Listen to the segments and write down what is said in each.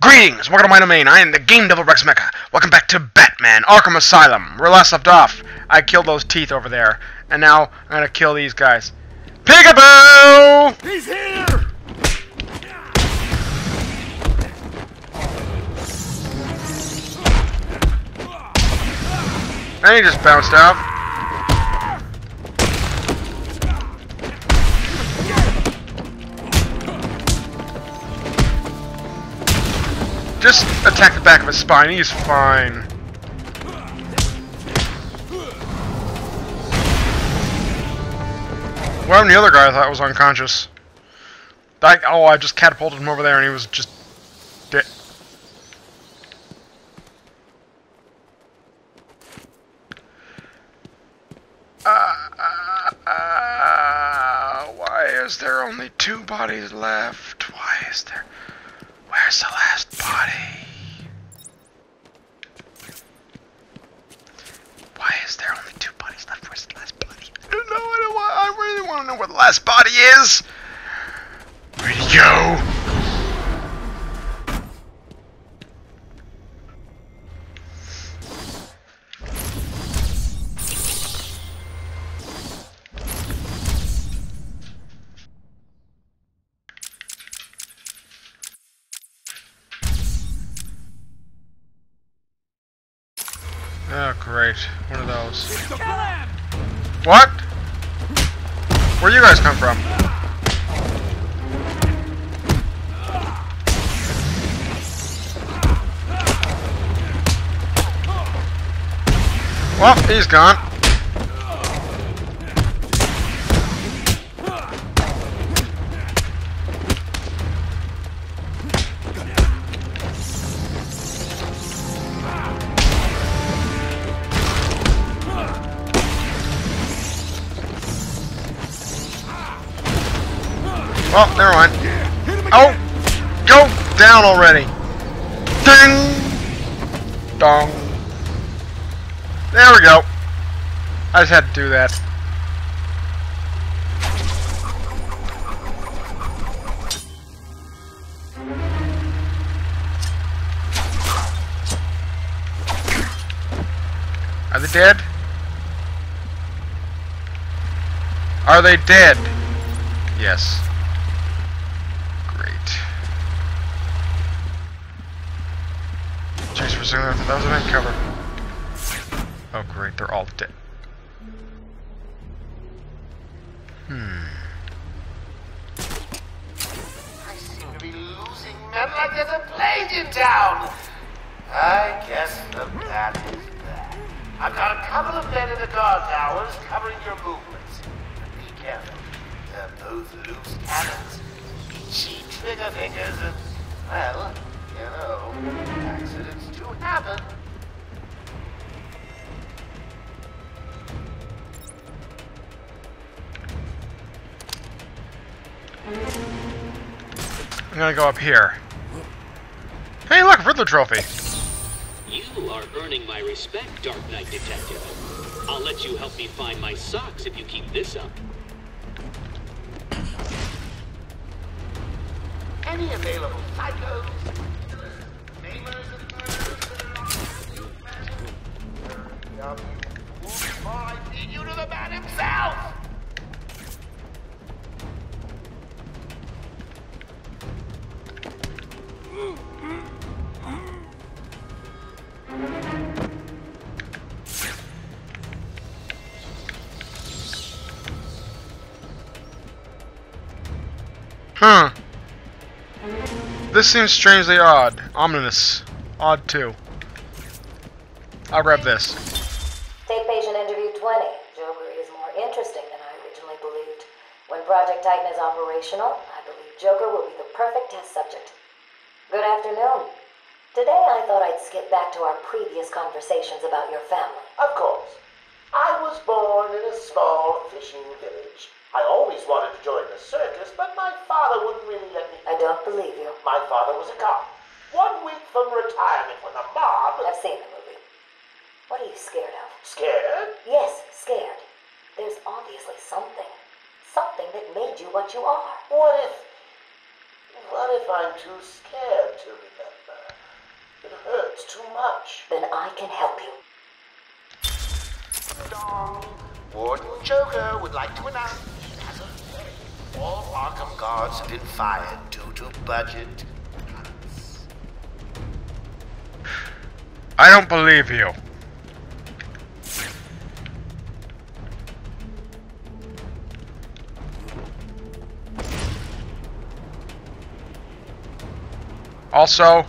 Greetings, welcome to my domain. I am the Game Devil Rex Mecha. Welcome back to Batman Arkham Asylum. Where last left off, I killed those teeth over there, and now I'm gonna kill these guys. Peekaboo! He's here! And he just bounced out. Just attack the back of his spine. He's fine. What happened the other guy I thought was unconscious? Oh, I just catapulted him over there and he was just dead. Uh, uh, why is there only two bodies left? Why is there... Where's the last body? Why is there only two bodies left? Where's the last body? I don't know. I, don't want, I really want to know where the last body is. Oh, great. One of those. What? Where you guys come from? Well, he's gone. Well, never mind. Oh! Go down already! Ding! Dong. There we go. I just had to do that. Are they dead? Are they dead? Yes. Great. Chase for second that was an cover. Oh great, they're all dead. Hmm. I seem to be losing men like there's a plague in town. I guess the bat is back. I've got a couple of men in the guard towers covering your movements. Be careful. They're both loose cannons. Itchy trigger fingers and, well, you know, accidents do happen. I'm gonna go up here. Hey look, Riddler trophy! You are earning my respect, Dark Knight Detective. I'll let you help me find my socks if you keep this up. Any available psychos? Huh. This seems strangely odd. Ominous. Odd too. I'll grab this. Project Titan is operational, I believe Joker will be the perfect test subject. Good afternoon. Today I thought I'd skip back to our previous conversations about your family. Of course. I was born in a small fishing village. I always wanted to join the circus, but my father wouldn't really let me. I don't believe you. My father was a cop. One week from retirement when the mob... I've seen the movie. What are you scared of? Scared? Yes, scared. There's obviously something. Something that made you what you are. What if... What if I'm too scared to remember? It hurts too much. Then I can help you. Dong. Warden Joker would like to announce as all Arkham guards have been fired due to budget cuts. I don't believe you. Also,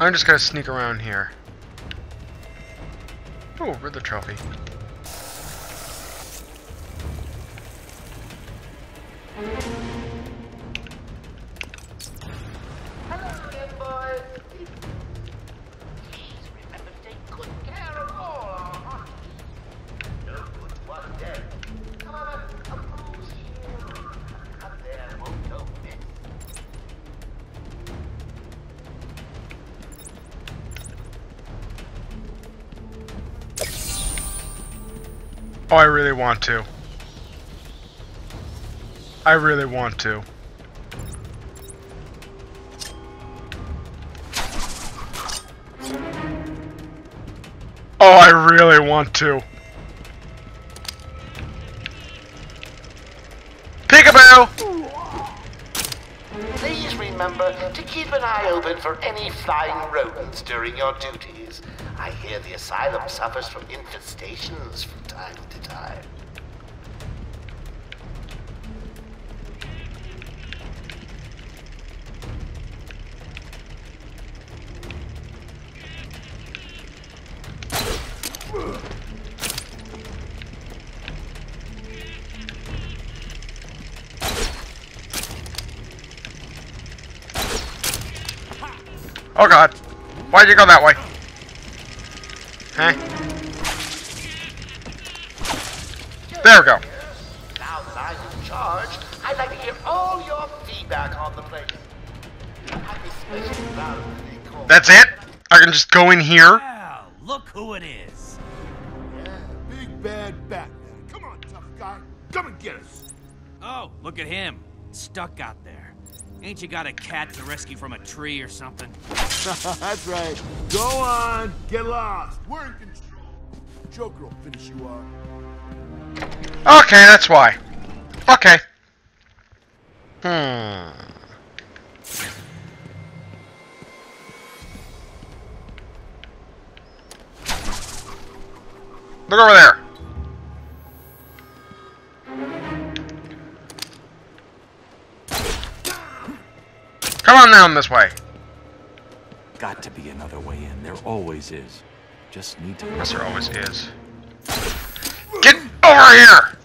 I'm just gonna sneak around here. Oh, Riddler trophy. Hello Oh, I really want to. I really want to. Oh, I really want to. Peekaboo! Please remember to keep an eye open for any flying rodents during your duties. I hear the asylum suffers from infestations from time to time. Oh god. Why'd you go that way? Huh? There we go. Now that I'm in charge, I'd like to hear all your feedback on the place. I'm especially proud of the thing called That's it? I can just go in here? Well, look who it is. Big bad Batman. Come on, tough guy. Come and get us. Oh, look at him. Stuck out there. Ain't you got a cat to rescue from a tree or something? That's right. Go on. Get lost. We're in control. Joker will finish you off. Okay, that's why. Okay. Hmm. Look over there. Come on down this way. Got to be another way in. There always is. Just need to. Yes, there always is. Get over here!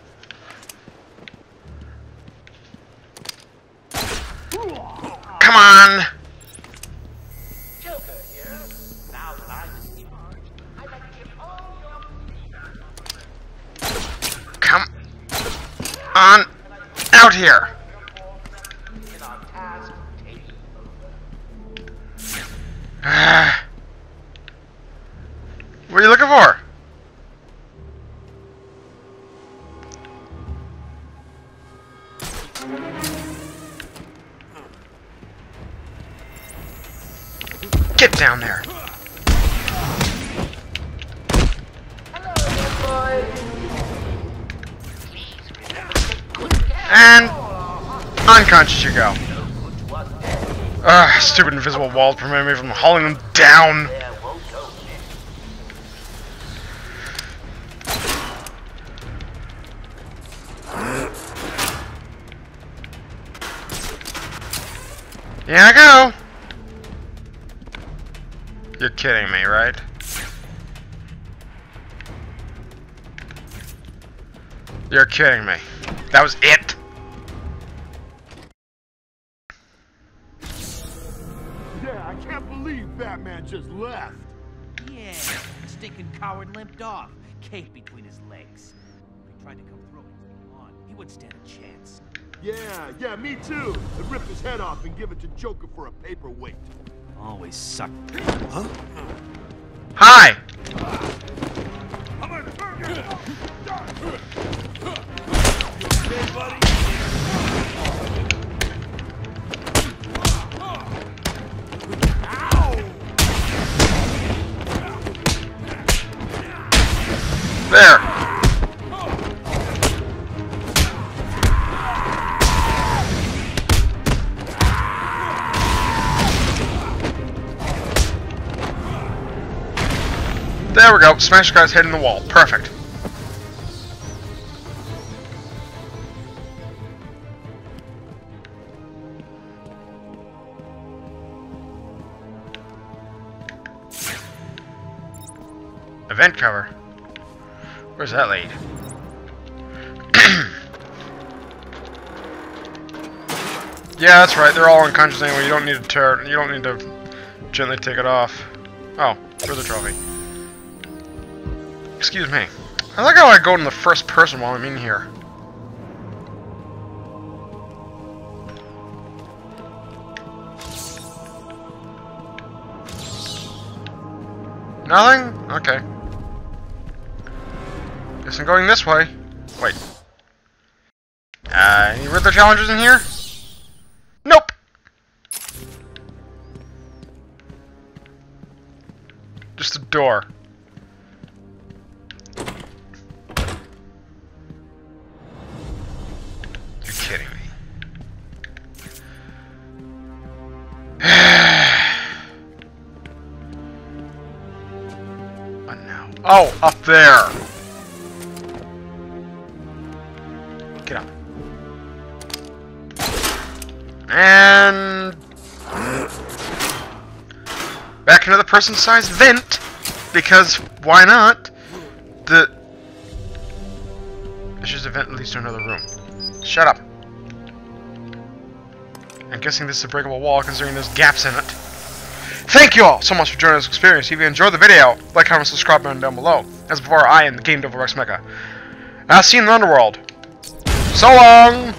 Come on! Joker here. Now that I'm in I'd like to hear all your feedback Come on out here. what are you looking for? Get down there. And unconscious you go. Ugh, stupid invisible walls prevent me from hauling them down. Here I go. You're kidding me, right? You're kidding me. That was it? Yeah, I can't believe Batman just left. Yeah, stinking coward limped off, cape between his legs. If he tried to come through and on, he wouldn't stand a chance. Yeah, yeah, me too. They rip his head off and give it to Joker for a paperweight. Always suck. Hi! I'm gonna burn you. Okay, buddy? There we go. Smash the guy's head in the wall. Perfect. Event cover. Where's that lead? yeah, that's right. They're all unconscious anyway. You don't need to tear. You don't need to gently take it off. Oh, where's the trophy? Excuse me. I like how I go in the first person while I'm in here. Nothing? Okay. Guess I'm going this way. Wait. Uh, any Riddler challenges in here? Nope. Just a door. Kidding me. what now? Oh, up there. Get up. And back into the person-sized vent because why not? The it's just a vent leads to another room. Shut up. I'm guessing this is a breakable wall considering there's gaps in it. Thank you all so much for joining this experience. If you enjoyed the video, like, comment, subscribe button down below. As before, I am the Game Devil Rex Mecha. And I'll see you in the underworld. So long!